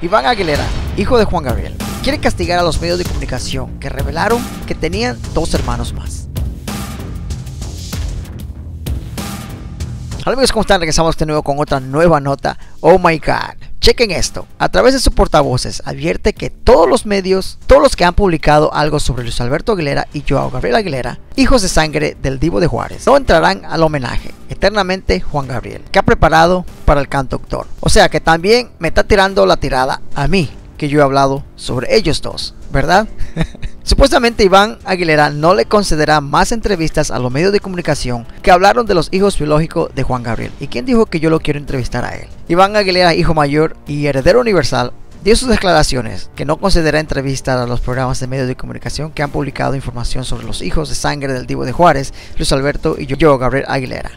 Iván Aguilera, hijo de Juan Gabriel, quiere castigar a los medios de comunicación que revelaron que tenían dos hermanos más. Hola amigos, ¿cómo están? Regresamos de nuevo con otra nueva nota. Oh my god. Chequen esto. A través de sus portavoces advierte que todos los medios, todos los que han publicado algo sobre Luis Alberto Aguilera y Joao Gabriel Aguilera, hijos de sangre del Divo de Juárez, no entrarán al homenaje. Eternamente Juan Gabriel, que ha preparado para el cantautor. O sea que también me está tirando la tirada a mí, que yo he hablado sobre ellos dos, ¿verdad? Supuestamente Iván Aguilera no le concederá más entrevistas a los medios de comunicación que hablaron de los hijos biológicos de Juan Gabriel. ¿Y quién dijo que yo lo quiero entrevistar a él? Iván Aguilera, hijo mayor y heredero universal, dio sus declaraciones que no concederá entrevistas a los programas de medios de comunicación que han publicado información sobre los hijos de sangre del Divo de Juárez, Luis Alberto y yo, Gabriel Aguilera.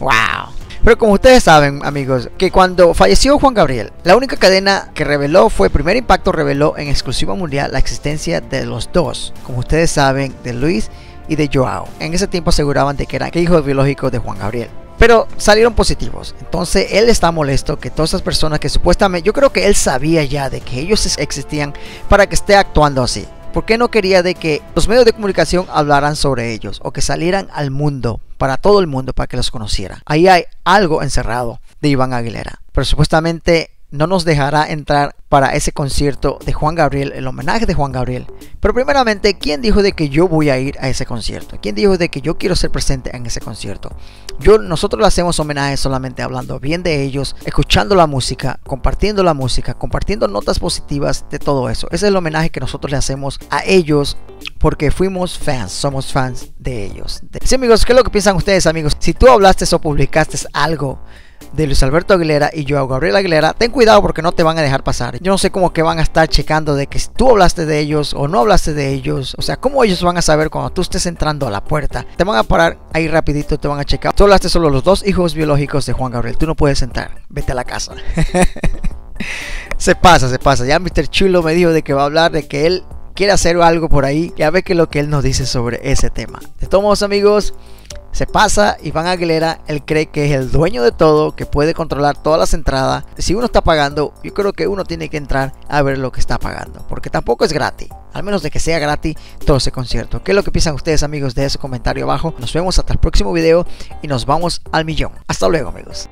¡Wow! Pero como ustedes saben, amigos, que cuando falleció Juan Gabriel, la única cadena que reveló fue Primer Impacto reveló en exclusiva mundial la existencia de los dos, como ustedes saben, de Luis y de Joao. En ese tiempo aseguraban de que eran hijos biológicos de Juan Gabriel. Pero salieron positivos. Entonces él está molesto que todas esas personas que supuestamente, yo creo que él sabía ya de que ellos existían para que esté actuando así. ¿Por qué no quería de que los medios de comunicación hablaran sobre ellos o que salieran al mundo, para todo el mundo, para que los conociera? Ahí hay algo encerrado de Iván Aguilera. Pero supuestamente no nos dejará entrar para ese concierto de Juan Gabriel, el homenaje de Juan Gabriel. Pero primeramente, ¿quién dijo de que yo voy a ir a ese concierto? ¿Quién dijo de que yo quiero ser presente en ese concierto? Yo, nosotros le hacemos homenaje solamente hablando bien de ellos, escuchando la música, compartiendo la música, compartiendo notas positivas de todo eso. Ese es el homenaje que nosotros le hacemos a ellos porque fuimos fans, somos fans de ellos. Sí amigos, ¿qué es lo que piensan ustedes amigos? Si tú hablaste o publicaste algo de Luis Alberto Aguilera y yo, Gabriel Aguilera, ten cuidado porque no te van a dejar pasar. Yo no sé cómo que van a estar checando de que tú hablaste de ellos o no hablaste de ellos. O sea, cómo ellos van a saber cuando tú estés entrando a la puerta. Te van a parar ahí rapidito, te van a checar. Tú hablaste solo los dos hijos biológicos de Juan Gabriel. Tú no puedes entrar. Vete a la casa. se pasa, se pasa. Ya Mr. Chulo me dijo de que va a hablar de que él quiere hacer algo por ahí. Ya ve que lo que él nos dice sobre ese tema. De todos modos, amigos se pasa Iván Aguilera, él cree que es el dueño de todo, que puede controlar todas las entradas. Si uno está pagando, yo creo que uno tiene que entrar a ver lo que está pagando, porque tampoco es gratis, al menos de que sea gratis todo ese concierto. ¿Qué es lo que piensan ustedes amigos de ese comentario abajo? Nos vemos hasta el próximo video y nos vamos al millón. Hasta luego amigos.